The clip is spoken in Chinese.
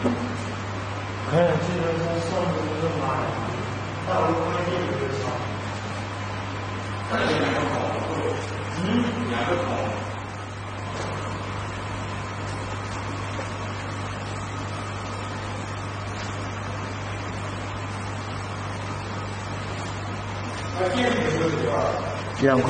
可以，这个他送的这个马，大陆关键有个。两个孔，嗯，两个孔。那电池是几块？两块。